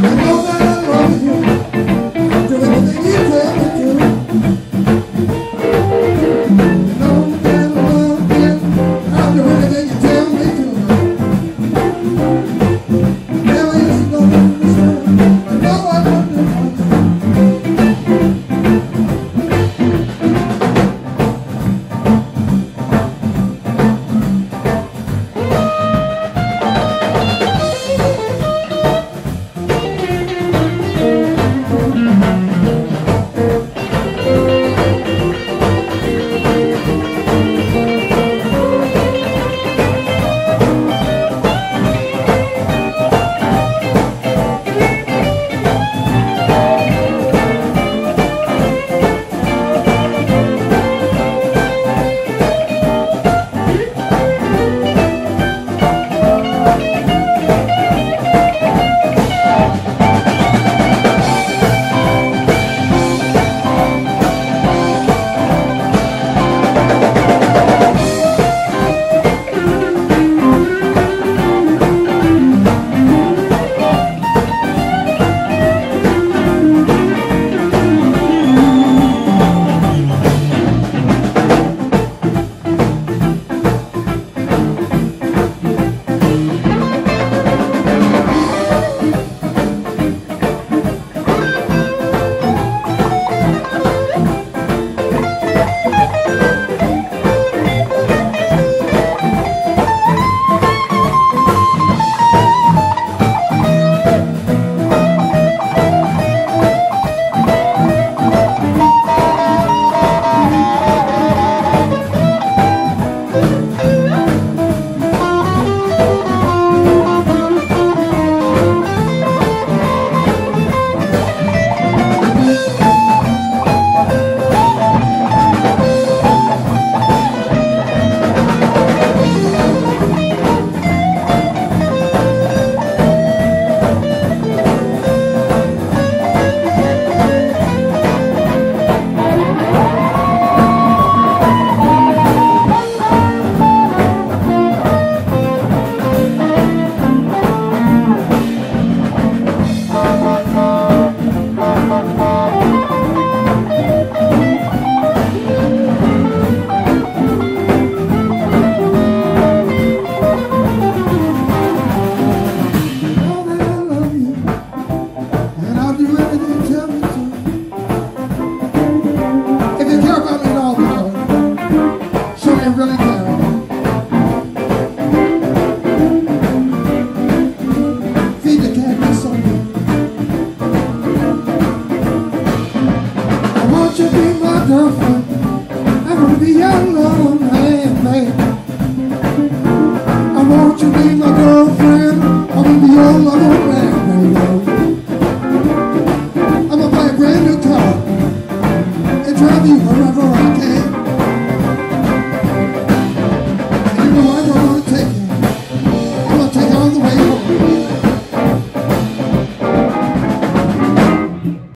Thank you. 怎么了？么？